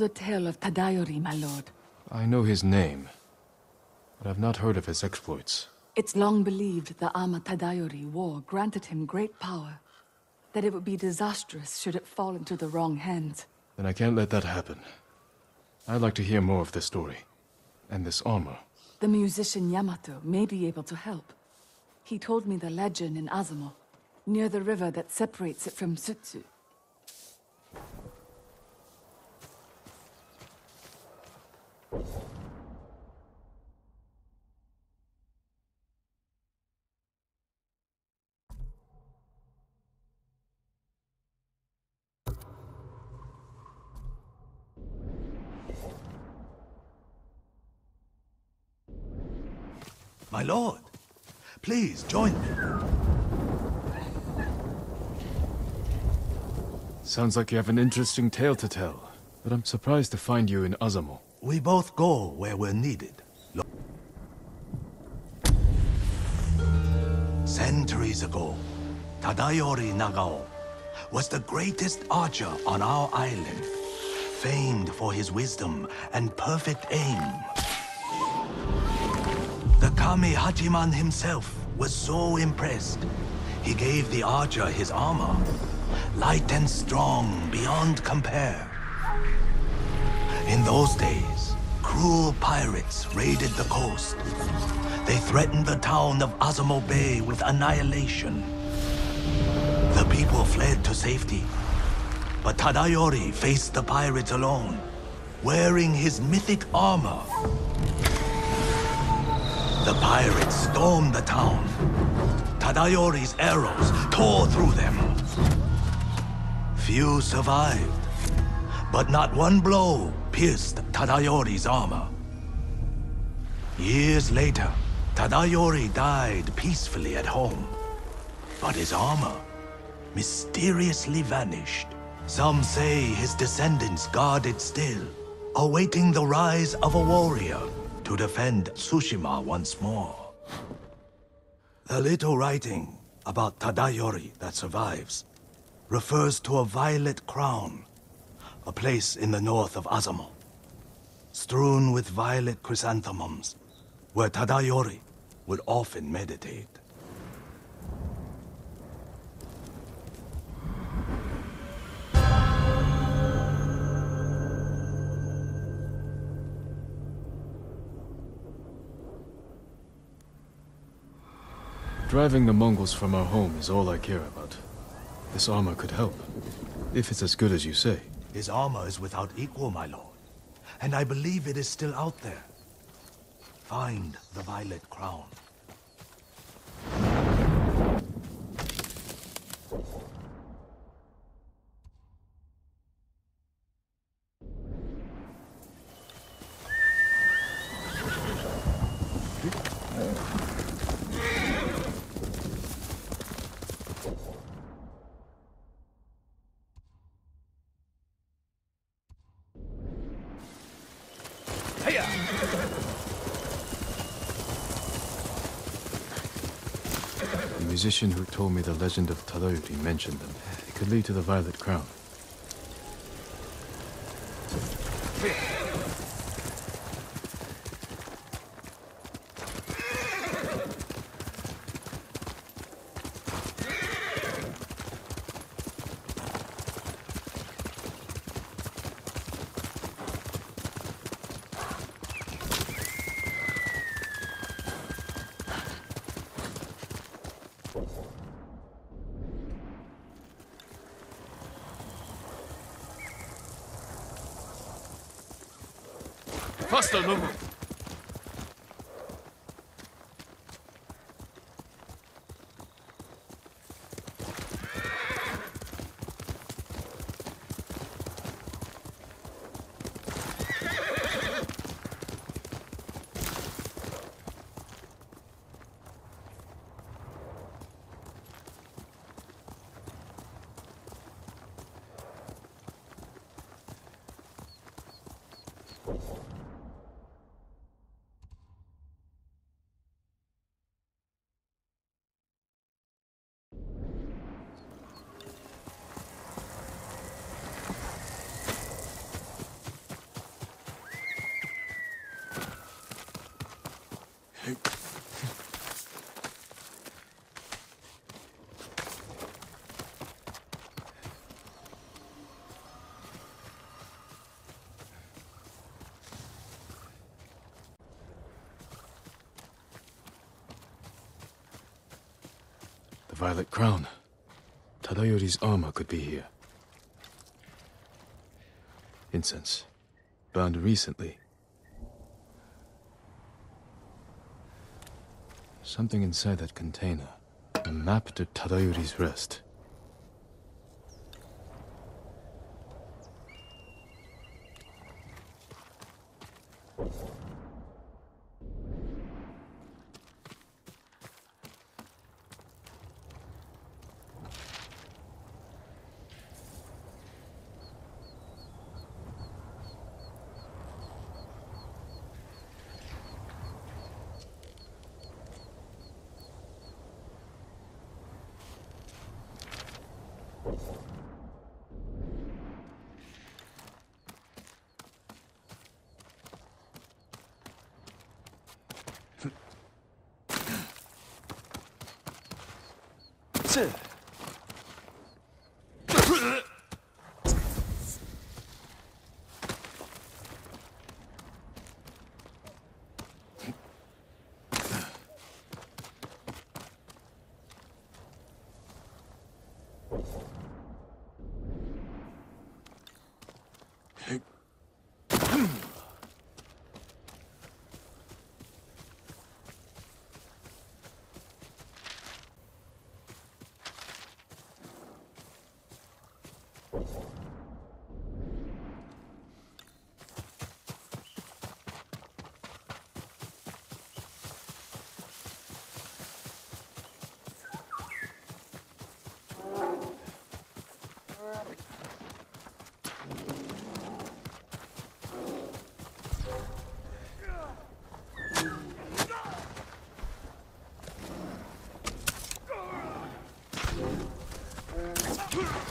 The tale of Tadayori, my lord? I know his name, but I've not heard of his exploits. It's long believed the Ama Tadayori war granted him great power. That it would be disastrous should it fall into the wrong hands. Then I can't let that happen. I'd like to hear more of this story. And this armor. The musician Yamato may be able to help. He told me the legend in Azamo, near the river that separates it from Sutsu. My lord, please join me. Sounds like you have an interesting tale to tell, but I'm surprised to find you in Azamo. We both go where we're needed. Lo- Centuries ago, Tadayori Nagao was the greatest archer on our island, famed for his wisdom and perfect aim. The Kami Hachiman himself was so impressed, he gave the archer his armor, light and strong beyond compare. In those days, cruel pirates raided the coast. They threatened the town of Azamo Bay with annihilation. The people fled to safety, but Tadayori faced the pirates alone, wearing his mythic armor. The pirates stormed the town. Tadayori's arrows tore through them. Few survived, but not one blow pierced Tadayori's armor. Years later, Tadayori died peacefully at home, but his armor mysteriously vanished. Some say his descendants guard it still, awaiting the rise of a warrior to defend Tsushima once more. The little writing about Tadayori that survives refers to a violet crown, a place in the north of Azamo, strewn with violet chrysanthemums, where Tadayori would often meditate. Driving the Mongols from our home is all I care about. This armor could help, if it's as good as you say. His armor is without equal, my lord, and I believe it is still out there. Find the violet crown. The musician who told me the legend of Tadayori mentioned them. It could lead to the Violet Crown. Hostile movement. Thank Violet Crown. Tadayori's armor could be here. Incense. Burned recently. Something inside that container. A map to Tadayori's rest. 是。Huh?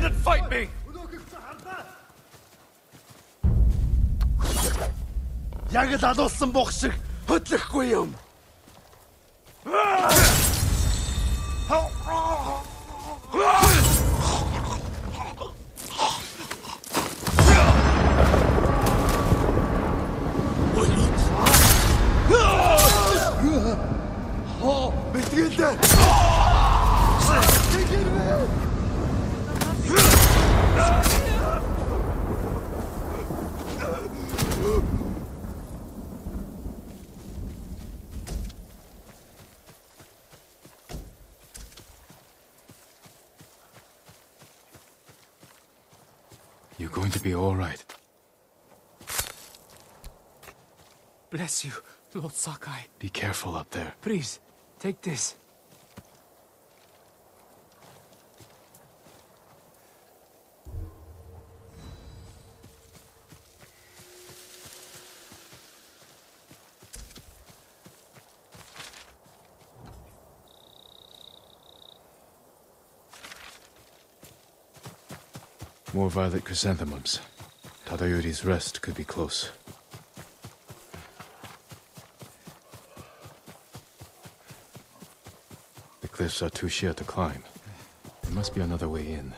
Stand and fight me! Яг л алуулсан бох шиг хөдлөхгүй юм. Bless you, Lord Sakai. Be careful up there. Please, take this. More violet chrysanthemums. Tadayori's rest could be close. Cliffs are uh, too sheer to climb. There must be another way in.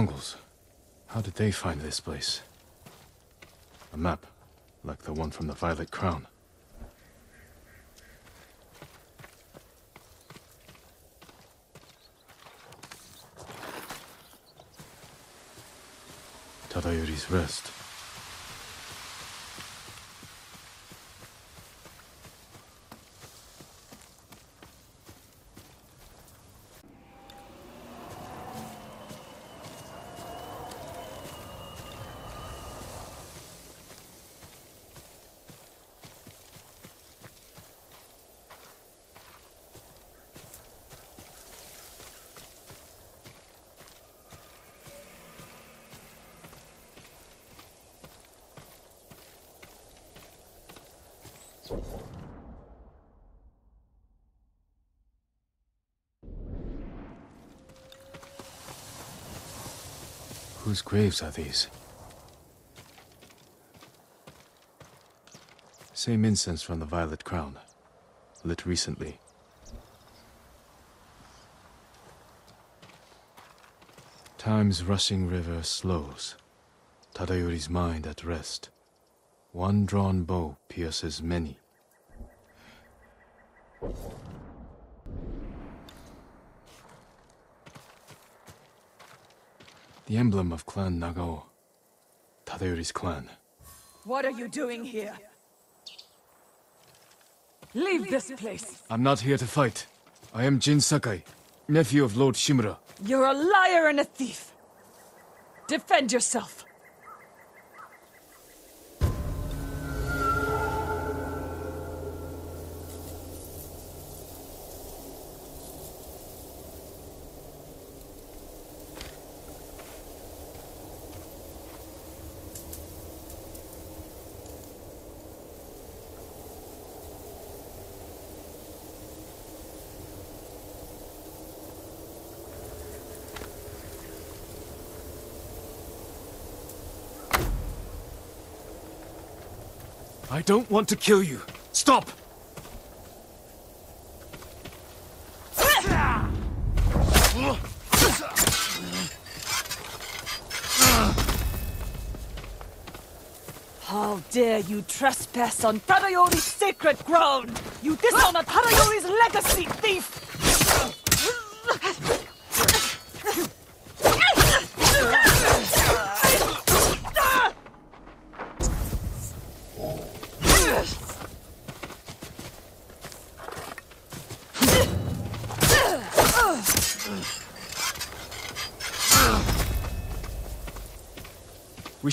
Mongols. How did they find this place? A map, like the one from the Violet Crown. Tadayori's rest. Whose graves are these? Same incense from the Violet Crown. Lit recently. Time's rushing river slows. Tadayori's mind at rest. One drawn bow pierces many. The emblem of Clan Nagao. Tadayori's clan. What are you doing here? Leave this place! I'm not here to fight. I am Jin Sakai, nephew of Lord Shimura. You're a liar and a thief! Defend yourself! Don't want to kill you. Stop! How dare you trespass on Tadayori's sacred ground! You dishonor Tadayori's legacy, thief!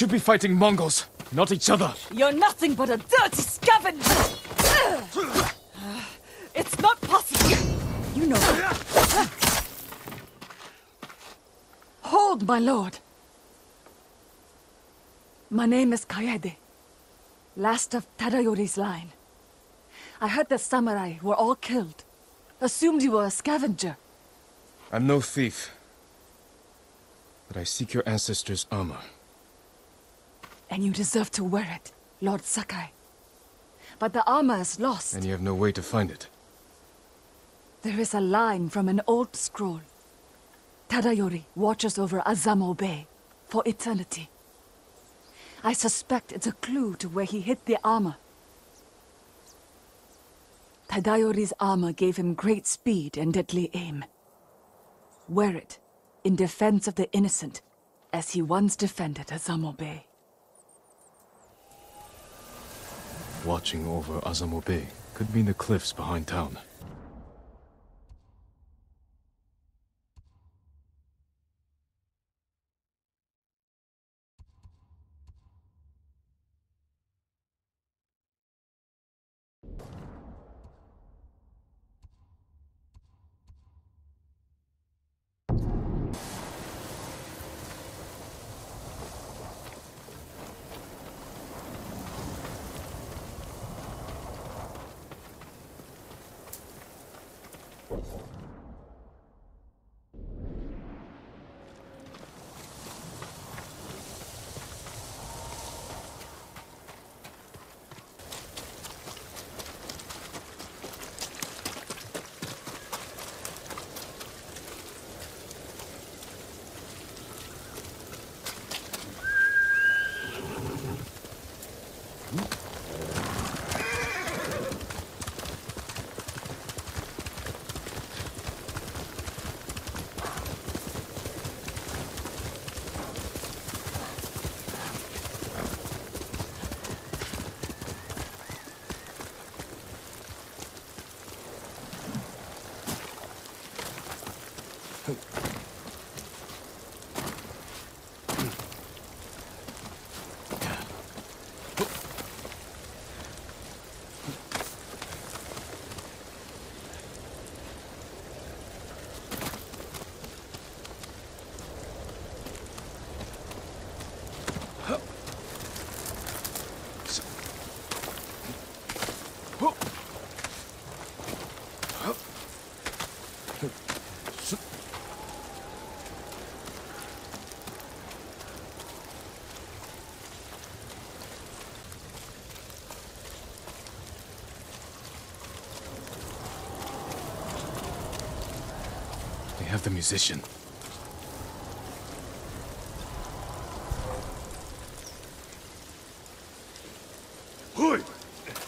Should be fighting Mongols, not each other. You're nothing but a dirty scavenger! It's not possible! You know. Hold, my lord. My name is Kaede, last of Tadayori's line. I heard the samurai were all killed. Assumed you were a scavenger. I'm no thief. But I seek your ancestors' armor. And you deserve to wear it, Lord Sakai. But the armor is lost. And you have no way to find it. There is a line from an old scroll. Tadayori watches over Azamo Bay for eternity. I suspect it's a clue to where he hid the armor. Tadayori's armor gave him great speed and deadly aim. Wear it in defense of the innocent, as he once defended Azamo Bay. Watching over Azamo Bay could mean the cliffs behind town. They have the musician. Hoi!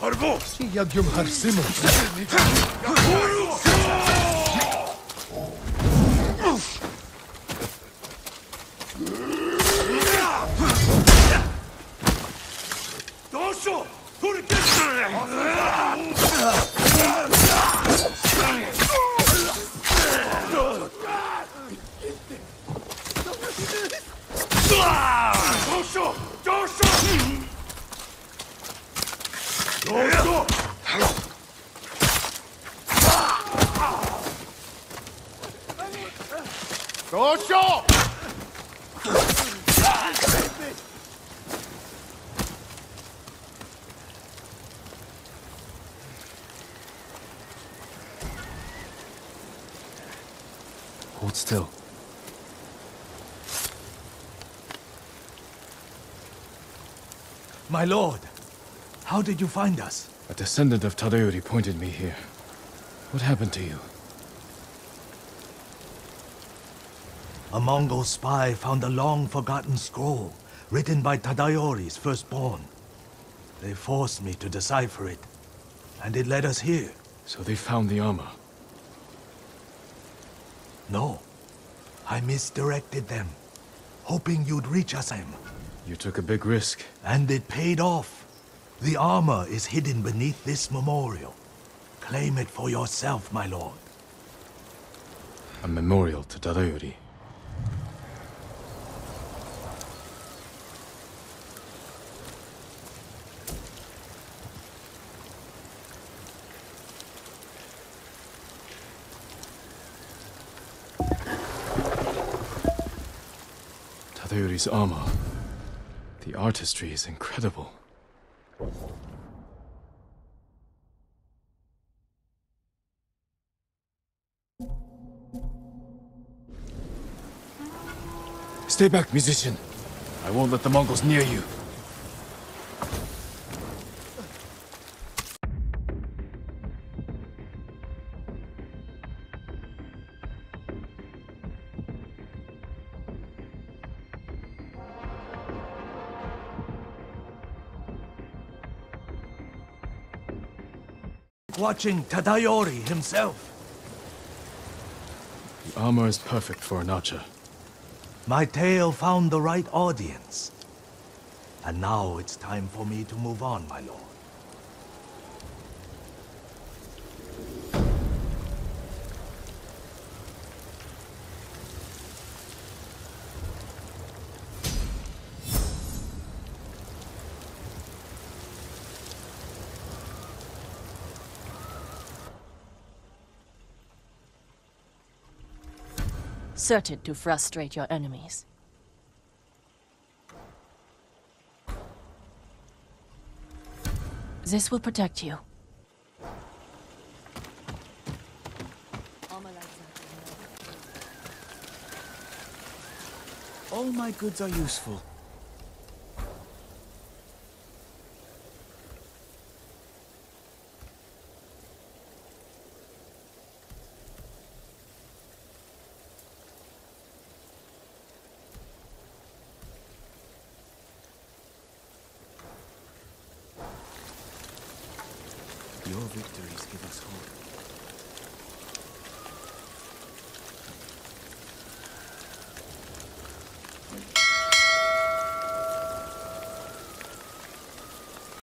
Harbo! Jak ją harsymo. My lord, how did you find us? A descendant of Tadayori pointed me here. What happened to you? A Mongol spy found a long-forgotten scroll written by Tadayori's firstborn. They forced me to decipher it, and it led us here. So they found the armor. No, I misdirected them, hoping you'd reach us, Assam. You took a big risk. And it paid off. The armor is hidden beneath this memorial. Claim it for yourself, my lord. A memorial to Tadayori. Tadayori's armor. The artistry is incredible. Stay back, musician. I won't let the Mongols near you. Watching Tadayori himself. The armor is perfect for an archer. My tale found the right audience. And now it's time for me to move on, my lord. Certain to frustrate your enemies. This will protect you. All my goods are useful.